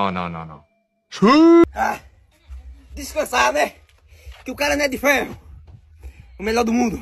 Não, não, não, não. Ah, descansar, né? Que o cara não é de ferro. O melhor do mundo.